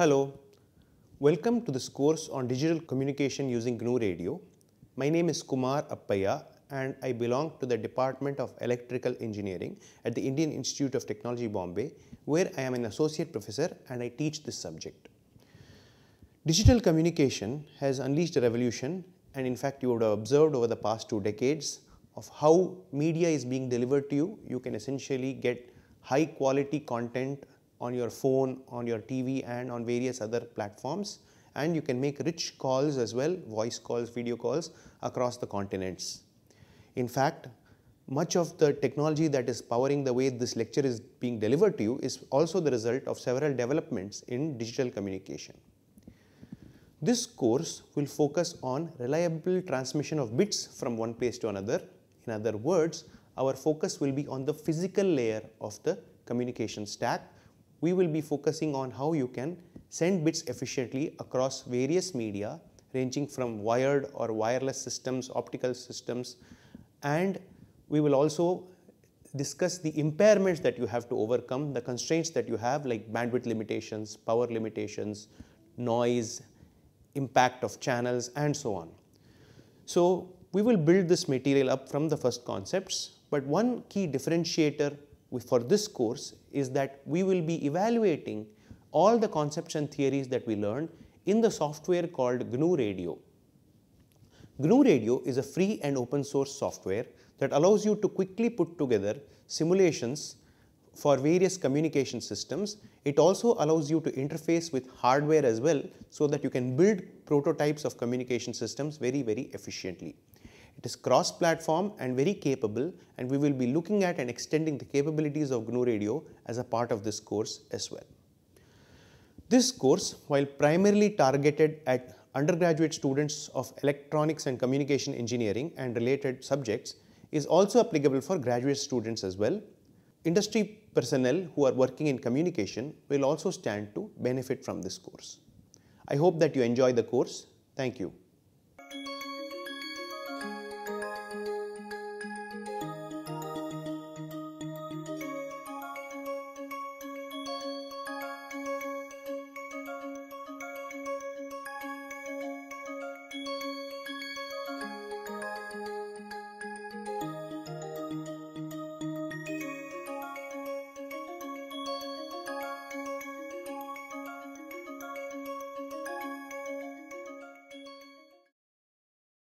Hello, welcome to this course on digital communication using GNU Radio. My name is Kumar Appaiah and I belong to the Department of Electrical Engineering at the Indian Institute of Technology Bombay where I am an associate professor and I teach this subject. Digital communication has unleashed a revolution and in fact you would have observed over the past two decades of how media is being delivered to you. You can essentially get high quality content on your phone, on your TV and on various other platforms and you can make rich calls as well, voice calls, video calls across the continents. In fact, much of the technology that is powering the way this lecture is being delivered to you is also the result of several developments in digital communication. This course will focus on reliable transmission of bits from one place to another. In other words, our focus will be on the physical layer of the communication stack. We will be focusing on how you can send bits efficiently across various media ranging from wired or wireless systems, optical systems and we will also discuss the impairments that you have to overcome, the constraints that you have like bandwidth limitations, power limitations, noise, impact of channels and so on. So, we will build this material up from the first concepts, but one key differentiator for this course is that we will be evaluating all the concepts and theories that we learned in the software called GNU Radio. GNU Radio is a free and open source software that allows you to quickly put together simulations for various communication systems. It also allows you to interface with hardware as well so that you can build prototypes of communication systems very, very efficiently. It is cross-platform and very capable and we will be looking at and extending the capabilities of GNU Radio as a part of this course as well. This course, while primarily targeted at undergraduate students of electronics and communication engineering and related subjects, is also applicable for graduate students as well. Industry personnel who are working in communication will also stand to benefit from this course. I hope that you enjoy the course. Thank you.